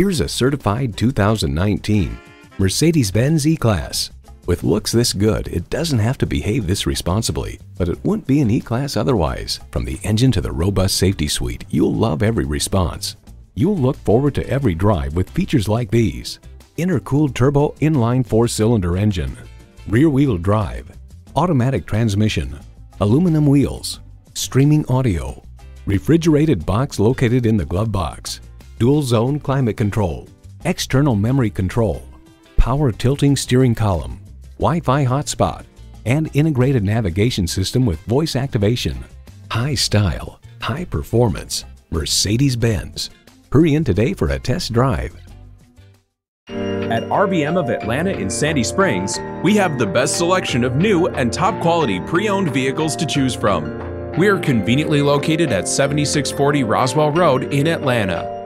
Here's a certified 2019 Mercedes-Benz E-Class. With looks this good, it doesn't have to behave this responsibly, but it wouldn't be an E-Class otherwise. From the engine to the robust safety suite, you'll love every response. You'll look forward to every drive with features like these. Intercooled turbo inline four-cylinder engine, rear-wheel drive, automatic transmission, aluminum wheels, streaming audio, refrigerated box located in the glove box, dual zone climate control, external memory control, power tilting steering column, Wi-Fi hotspot, and integrated navigation system with voice activation. High style, high performance, Mercedes-Benz. Hurry in today for a test drive. At RBM of Atlanta in Sandy Springs, we have the best selection of new and top quality pre owned vehicles to choose from. We are conveniently located at 7640 Roswell Road in Atlanta.